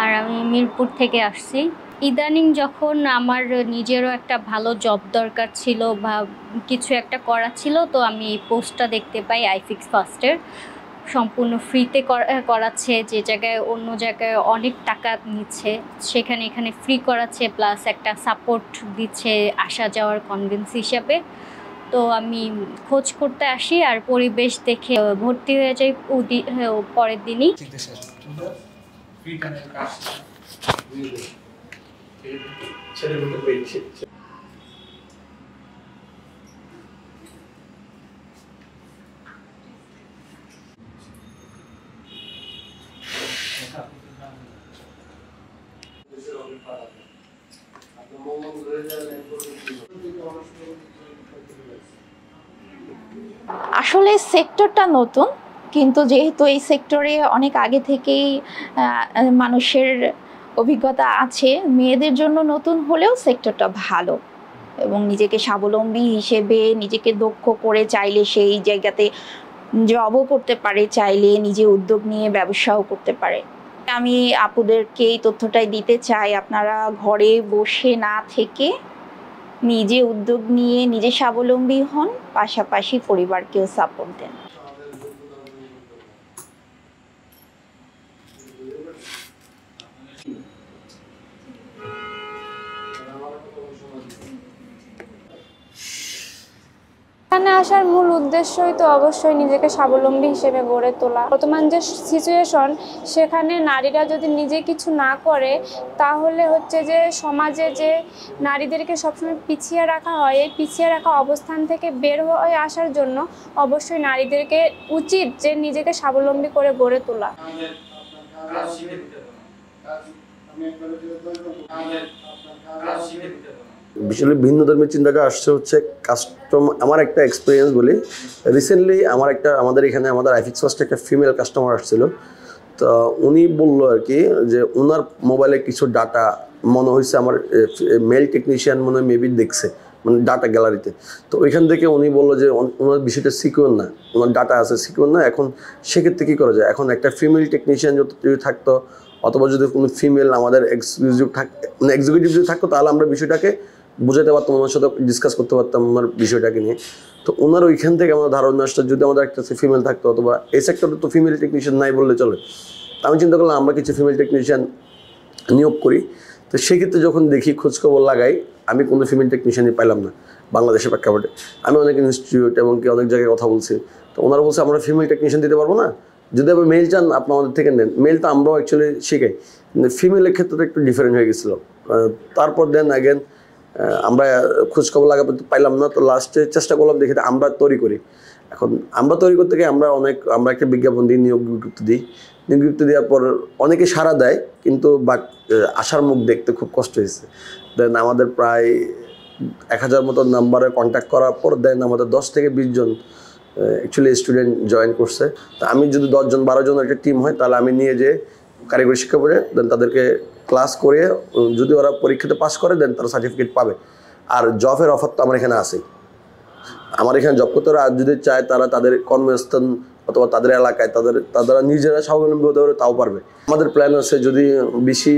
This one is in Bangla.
আর আমি মিরপুর থেকে আসছি। ইদানিং যখন আমার নিজেরও একটা ভালো জব দরকার ছিল বা কিছু একটা করা ছিল, তো আমি এই পোস্টটা দেখতে পাই আইফিক্স ফার্স্টের সম্পূর্ণ ফ্রিতে করাচ্ছে, যে জায়গায় অন্য জায়গায় অনেক টাকা নিচ্ছে, সেখানে এখানে ফ্রি করাচ্ছে প্লাস একটা সাপোর্ট দিচ্ছে আসা যাওয়ার কনভেন্স হিসাবে। তো আমি খোঁজ করতে আসি আর পরিবেশ দেখে ভর্তি হয়ে যাই ওদি- পরের দিনই। আসলে সেক্টরটা নতুন, কিন্তু যেহেতু এই সেক্টরে অনেক আগে থেকেই মানুষের অভিজ্ঞতা আছে, মেয়েদের জন্য নতুন হলেও সেক্টরটা ভালো। এবং নিজেকে স্বাবলম্বী হিসেবে নিজেকে দক্ষ করে চাইলে সেই জায়গাতে জবও করতে পারে, চাইলে নিজে উদ্যোগ নিয়ে ব্যবসাও করতে পারে। আমি আপুদেরকে এই তথ্যটাই দিতে চাই, আপনারা ঘরে বসে না থেকে নিজে উদ্যোগ নিয়ে নিজে স্বাবলম্বী হন পাশাপাশি পরিবারকেও সাপোর্ট দেন। এখানে আসার মূল উদ্দেশ্যই তো অবশ্যই নিজেকে স্বাবলম্বী হিসেবে গড়ে তোলা। বর্তমান যে সিচুয়েশন সেখানে নারীরা যদি নিজে কিছু না করে, তাহলে হচ্ছে যে সমাজে যে নারীদেরকে সবসময় পিছিয়ে রাখা হয়, এই পিছিয়ে রাখা অবস্থান থেকে বের হয়ে আসার জন্য অবশ্যই নারীদেরকে উচিত যে নিজেকে স্বাবলম্বী করে গড়ে তোলা। বিশাল ভিন্ন ধর্মের চিন্তাটা আসছে হচ্ছে কাস্টম আমার একটা এক্সপিরিয়েন্স বলি। রিসেন্টলি আমার একটা আমাদের এখানে আমাদের আইফিক্স ফার্স্টে একটা ফিমেল কাস্টমার আসছিল। তো উনি বলল আর কি যে ওনার মোবাইলে কিছু ডাটা মনে হয়েছে আমার মেল টেকনিশিয়ান মনে হয় মেবি দেখছে মানে ডাটা গ্যালারিতে তো। ওইখান থেকে উনি বলল যে ওনার বিষয়টা সিকিউর না ওনার ডাটা আছে সিকিউর না, এখন সেক্ষেত্রে কী করা যায়? এখন একটা ফিমেল টেকনিশিয়ান যদি থাকতো, অথবা যদি কোনো ফিমেল আমাদের এক্সিকিউটিভ থাক মানে এক্সিকিউটিভ যদি থাকতো, তাহলে আমরা বিষয়টাকে বুঝাতে পারতাম, ওনার সাথে ডিসকাস করতে পারতাম ওনার বিষয়টাকে নিয়ে। তো ওনার ওইখান থেকে আমার ধারণা যদি আমাদের একটা ফিমেল থাকতো, অথবা এই সেক্টরে তো ফিমেল টেকনিশিয়ান নাই বললে চলে। আমি চিন্তা করলাম, আমরা কিছু ফিমেল টেকনিশিয়ান নিয়োগ করি। তো সেক্ষেত্রে যখন দেখি খোঁজখবর লাগাই, আমি কোনো ফিমেল টেকনিশিয়ানই পাইলাম না, বাংলাদেশের প্রেক্ষাপটে। আমি অনেক ইনস্টিটিউট এবং কি অনেক জায়গায় কথা বলছি। তো ওনারা বলছে, আমরা ফিমেল টেকনিশিয়ান দিতে পারব না? যদি আপনি মেল চান, আপনি আমাদের থেকে নেন। মেল তো আমরাও অ্যাকচুয়ালি শিখাই। ফিমেলের ক্ষেত্রে একটু ডিফারেন্ট হয়ে গেছিল। তারপর দেন অ্যাগেন আমরা খোঁজখবর লাগাতে পাইলাম না, তো লাস্টে চেষ্টা করলাম দেখি আমরা তৈরি করি। এখন আমরা তৈরি করতে গিয়ে আমরা অনেক আমরা একটা বিজ্ঞাপন দিই, নিয়োগ বিজ্ঞপ্তি দিই। নিয়োগ বিজ্ঞপ্তি দেওয়ার পর অনেকে সাড়া দেয়, কিন্তু বাট আশার মুখ দেখতে খুব কষ্ট হয়েছে। দেন আমাদের প্রায় এক হাজার মতো নাম্বারে কন্ট্যাক্ট করার পর দেন আমাদের দশ থেকে বিশ জন অ্যাকচুয়ালি স্টুডেন্ট জয়েন করছে। তা আমি যদি দশজন বারো জন একটা টিম হয়, তাহলে আমি নিয়ে যে কারিগরি শিক্ষা পড়ে দেন তাদেরকে ক্লাস করে যদি ওরা পরীক্ষাতে পাস করে দেন তারা সার্টিফিকেট পাবে। আর জবের অফার তো আমার এখানে আছেই। আমার এখানে জব করতে ওরা যদি চায়, তারা তাদের কর্মস্থান অথবা তাদের এলাকায় তাদের, তারা নিজেরা স্বাবলম্বী হতে পারে, তাও পারবে। আমাদের প্ল্যান আছে যদি বেশি